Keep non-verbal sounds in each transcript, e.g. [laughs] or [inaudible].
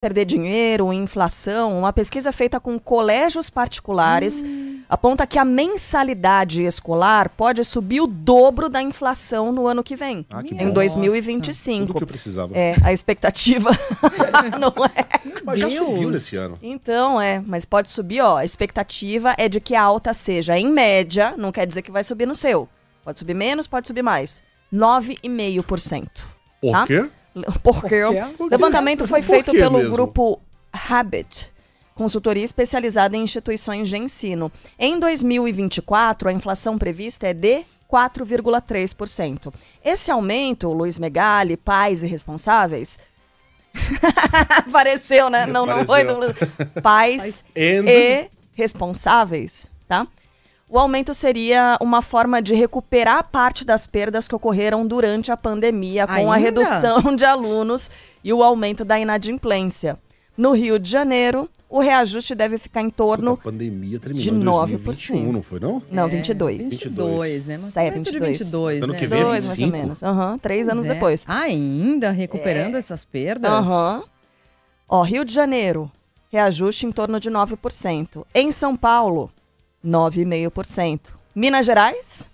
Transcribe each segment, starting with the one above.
perder dinheiro, inflação, uma pesquisa feita com colégios particulares aponta que a mensalidade escolar pode subir o dobro da inflação no ano que vem, Ah, que em bom. 2025. Tudo que eu precisava. É, a expectativa [laughs] não é. Mas já Deus. subiu nesse ano. Então, é, mas pode subir, ó. A expectativa é de que a alta seja, em média, não quer dizer que vai subir no seu. Pode subir menos, pode subir mais. 9,5%. Por Tá? quê? [laughs] Porque o quê? Levantamento foi feito pelo mesmo? grupo Habit, consultoria especializada em instituições de ensino. Em 2024, a inflação prevista é de 4,3%. Esse aumento, Luiz Megali, pais e responsáveis. [laughs] Apareceu, né? Não, não foi do Pais e responsáveis, tá? O aumento seria uma forma de recuperar parte das perdas que ocorreram durante a pandemia, com a Ainda? redução de alunos e o aumento da inadimplência. No Rio de Janeiro, o reajuste deve ficar em A torno. pandemia terminou de em 9%. 2021, não foi não? Não, É, 22. 22, né? Mas É, começo de 22. 22, Ano né? que vem é Dois, mais ou 25? menos. Aham, três anos Pois é. depois. Ainda recuperando essas perdas? Aham. Ó, Rio de Janeiro, reajuste em torno de 9%. Em São Paulo, 9,5%. Minas Gerais,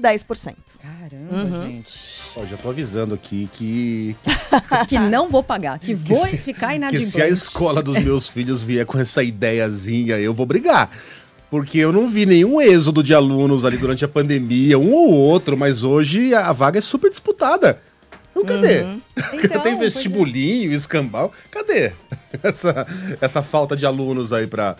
10%. Caramba, Uhum. gente. Ó, já tô avisando aqui que, Que [laughs] não vou pagar, [laughs] que vou se- ficar que inadimplente. se a escola dos [laughs] meus filhos vier com essa ideiazinha, eu vou brigar. Porque eu não vi nenhum êxodo de alunos ali durante a pandemia, um ou outro, mas hoje a vaga é super disputada. Então cadê? Então, Tem é. vestibulinho, escambau. Cadê essa, essa falta de alunos aí pra,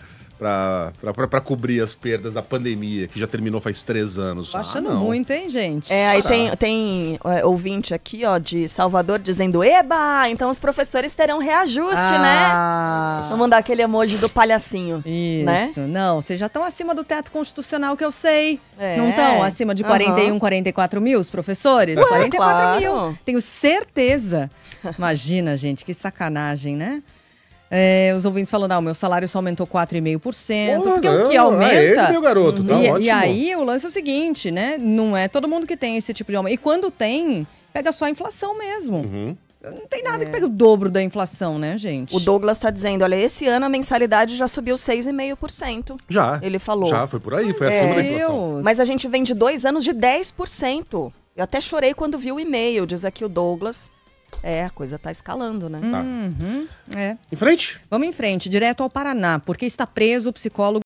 pra cobrir as perdas da pandemia, que já terminou faz três anos? Tô achando Ah, não. muito, hein, gente? É, aí Tá. tem, tem é, ouvinte aqui, ó, de Salvador dizendo: Eba, então os professores terão reajuste, né? ah, Vamos mandar aquele emoji do palhacinho. né? Isso, não, vocês já estão acima do teto constitucional que eu sei. É. Não estão acima de Aham. 41, 44 mil os professores? 44 claro. mil, tenho certeza. Imagina, gente, que sacanagem, né? É, os ouvintes falando, não, meu salário só aumentou 4,5%, Porra, porque o que não, aumenta... aê, meu garoto, tá e, ótimo. e aí o lance é o seguinte, né? Não é todo mundo que tem esse tipo de aumento. E quando tem, pega só a inflação mesmo. Uhum. Não tem nada que pegue o dobro da inflação, né, gente? O Douglas tá dizendo: olha, esse ano a mensalidade já subiu 6,5%. Já. Ele falou. Já, foi por aí, foi Mas acima da é. inflação. Deus. Mas a gente vem de dois anos de 10%. Eu até chorei quando vi o e-mail, diz aqui o Douglas. É, a coisa tá escalando, né? Tá. Uhum, é. Em frente? Vamos em frente, direto ao Paraná, porque está preso o psicólogo